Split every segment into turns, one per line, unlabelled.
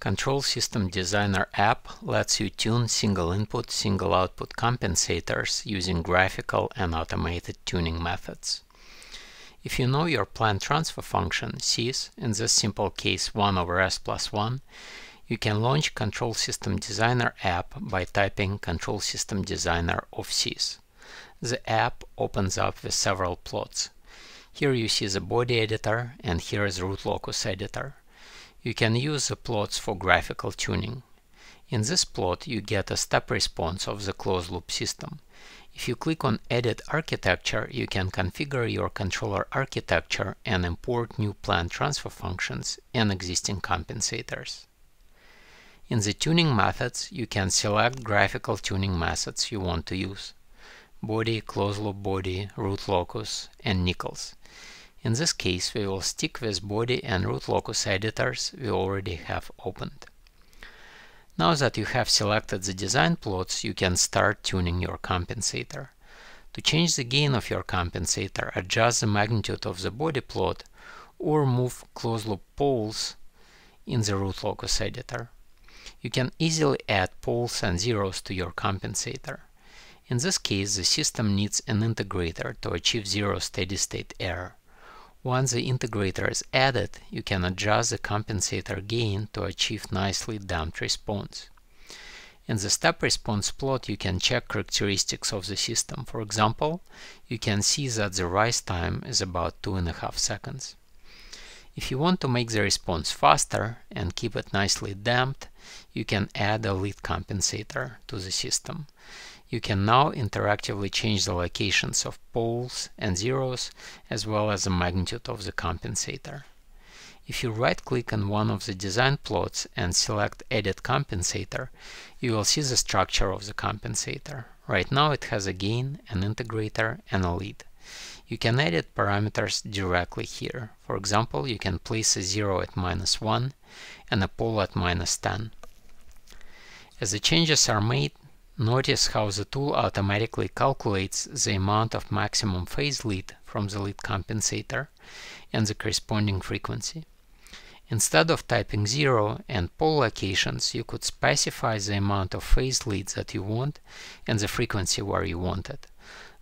Control System Designer app lets you tune single input, single output compensators using graphical and automated tuning methods. If you know your plant transfer function, sys, in this simple case 1 over s plus 1, you can launch Control System Designer app by typing Control System Designer of sys. The app opens up with several plots. Here you see the Bode editor and here is root locus editor. You can use the plots for graphical tuning. In this plot you get a step response of the closed loop system. If you click on Edit Architecture, you can configure your controller architecture and import new plant transfer functions and existing compensators. In the tuning methods, you can select graphical tuning methods you want to use. Bode, closed loop Bode, root locus, and Nichols. In this case, we will stick with Bode and root locus editors we already have opened. Now that you have selected the design plots, you can start tuning your compensator. To change the gain of your compensator, adjust the magnitude of the Bode plot or move closed loop poles in the root locus editor. You can easily add poles and zeros to your compensator. In this case, the system needs an integrator to achieve zero steady-state error. Once the integrator is added, you can adjust the compensator gain to achieve nicely damped response. In the step response plot, you can check characteristics of the system. For example, you can see that the rise time is about two and a half seconds. If you want to make the response faster and keep it nicely damped, you can add a lead compensator to the system. You can now interactively change the locations of poles and zeros as well as the magnitude of the compensator. If you right-click on one of the design plots and select Edit Compensator, you will see the structure of the compensator. Right now it has a gain, an integrator, and a lead. You can edit parameters directly here. For example, you can place a 0 at minus 1 and a pole at minus 10. As the changes are made, Notice how the tool automatically calculates the amount of maximum phase lead from the lead compensator and the corresponding frequency. Instead of typing 0 and pole locations, you could specify the amount of phase leads that you want and the frequency where you want it.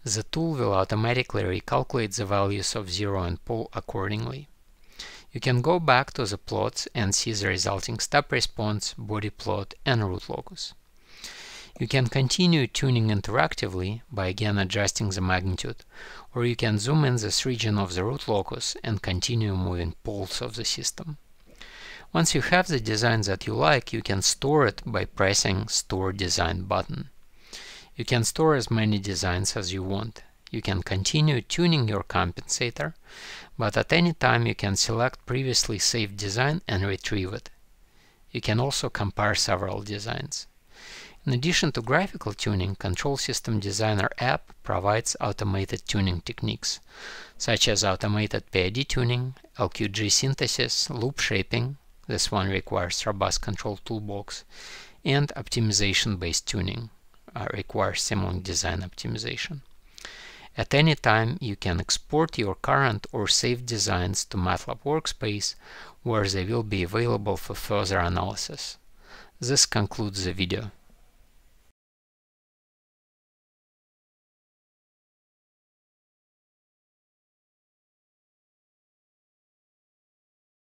The tool will automatically recalculate the values of 0 and pole accordingly. You can go back to the plots and see the resulting step response, Bode plot, and root locus. You can continue tuning interactively by again adjusting the magnitude, or you can zoom in this region of the root locus and continue moving poles of the system. Once you have the design that you like, you can store it by pressing Store Design button. You can store as many designs as you want. You can continue tuning your compensator, but at any time you can select previously saved design and retrieve it. You can also compare several designs. In addition to graphical tuning, Control System Designer app provides automated tuning techniques, such as automated PID tuning, LQG synthesis, loop shaping, this one requires robust control toolbox, and optimization-based tuning, uh, requires Simulink design optimization. At any time, you can export your current or saved designs to MATLAB Workspace, where they will be available for further analysis. This concludes the video.